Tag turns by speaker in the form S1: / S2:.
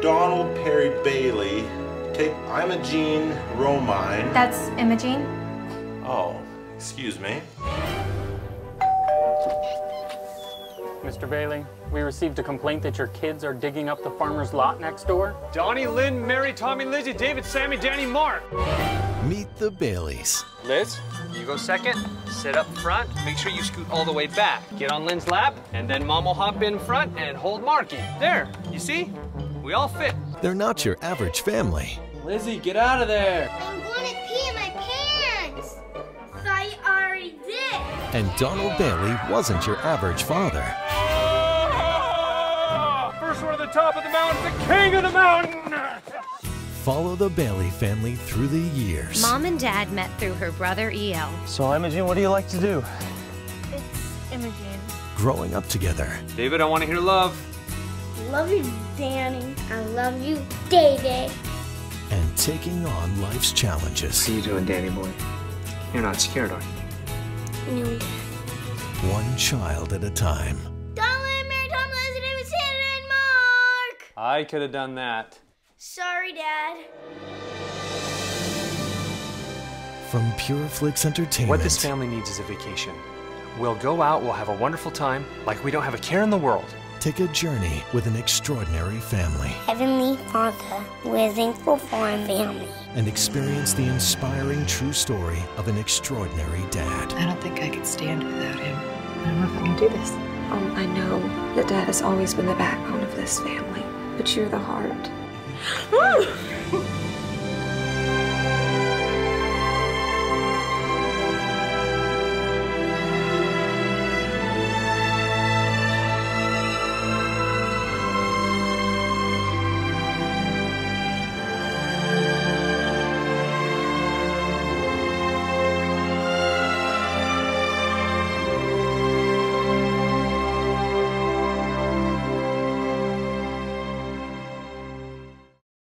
S1: Donald Perry Bailey. Take Imogene Romine.
S2: That's Imogene.
S1: Oh, excuse me.
S3: Mr. Bailey, we received a complaint that your kids are digging up the farmer's lot next door.
S4: Donnie, Lynn, Mary, Tommy, Lizzie, David, Sammy, Danny, Mark.
S5: Meet the Baileys.
S4: Liz, you go second. Sit up front. Make sure you scoot all the way back. Get on Lynn's lap, and then Mom will hop in front and hold Marky. There, you see? We all fit.
S5: They're not your average family.
S4: Lizzie, get out of there.
S6: I'm going to pee in my pants. I already did.
S5: And Donald Bailey wasn't your average father.
S4: First one to the top of the mountain, the king of the mountain.
S5: Follow the Bailey family through the years.
S7: Mom and Dad met through her brother El.
S4: So, Imogen, what do you like to do?
S2: It's Imogene.
S5: Growing up together.
S4: David, I want to hear love.
S6: Love you, Danny. I love you, David.
S5: And taking on life's challenges.
S4: What are you doing, Danny boy? You're not scared, are you?
S6: No.
S5: One child at a time.
S6: Donald, Mary, Tom, Leslie, David, Santa, and Mark.
S4: I could have done that.
S6: Sorry, Dad.
S5: From Pureflix Entertainment.
S8: What this family needs is a vacation. We'll go out, we'll have a wonderful time, like we don't have a care in the world.
S5: Take a journey with an extraordinary family
S6: Heavenly Father, we're thankful for our family.
S5: and experience the inspiring true story of an extraordinary dad.
S9: I don't think I could stand without him. I don't know if I can do this. Um, I know that Dad has always been the backbone of this family, but you're the heart.